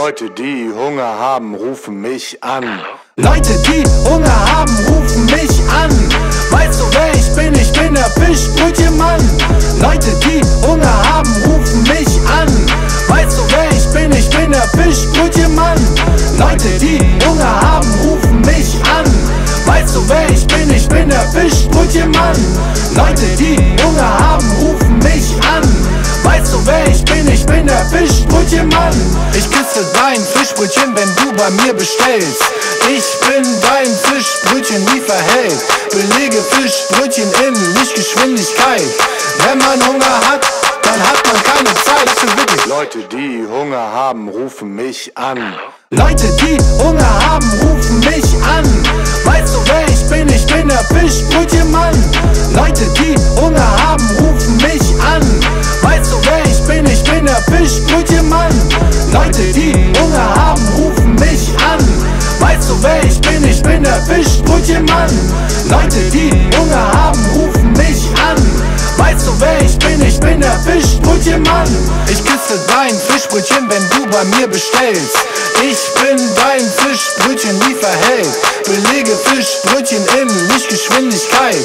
Leute, die Hunger haben, rufen mich an. Leute, die Hunger haben, rufen mich an. Weißt du, wer ich bin? Ich bin der Fischbrötchenmann. Leute, die Hunger haben, rufen mich an. Weißt du, wer ich bin? Ich bin der Fischbrötchenmann. Leute, die Hunger haben, rufen mich an. Weißt du, wer ich bin? Ich bin der Fischbrötchenmann. Leute, die Hunger haben, Fischbrötchen, wenn du bei mir bestellst. Ich bin dein Fischbrötchen-Lieferheld. Belege Fischbrötchen in Lichtgeschwindigkeit. Wenn man Hunger hat, dann hat man keine Zeit. Ist wirklich Leute, die Hunger haben, rufen mich an. Leute, die Hunger Fischbrötchenmann. Leute, die Hunger haben, rufen mich an. Weißt du, wer ich bin? Ich bin der Fischbrötchenmann. Leute, die Hunger haben, rufen mich an. Weißt du, wer ich bin? Ich bin der Fischbrötchenmann. Ich küsse dein Fischbrötchen, wenn du bei mir bestellst. Ich bin dein Fischbrötchen-Lieferheld. Belege Fischbrötchen in Lichtgeschwindigkeit.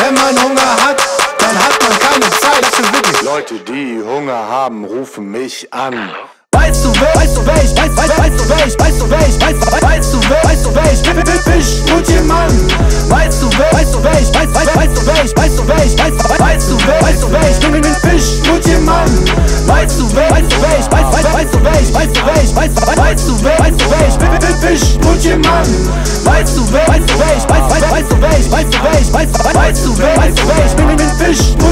Wenn man Hunger hat, dann hat man keine Zeit. Ist wirklich Leute, die Hunger haben, rufen mich an. Weißt du wer, weißt du wer ich, weißt, weißt, weißt du wer ich, weißt du wer ich, weißt, weißt, du wer, weißt du wer ich, bin, bin, Fischbrötchenmann. Weißt du wer, weißt du wer ich, weißt, weißt, weißt du wer ich, weißt du wer ich, weißt, weißt du wer, weißt du wer ich, bin, bin, bin Fischbrötchenmann. Weißt du wer, weißt du wer ich, weißt, weißt, weißt du wer ich, weißt du wer ich, weißt, weißt du wer, weißt du wer ich, bin, bin, bin Fischbrötchenmann. Weißt du wer, weißt du wer ich, weißt, weißt, weißt du wer ich, weißt du wer ich, weißt, weißt du wer, weißt du wer ich, bin,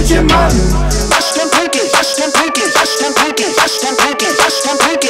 pünktlich Mann. Was denn pünktlich? Was denn pünktlich? Was denn pünktlich? Was denn pünktlich? Was denn pünktlich?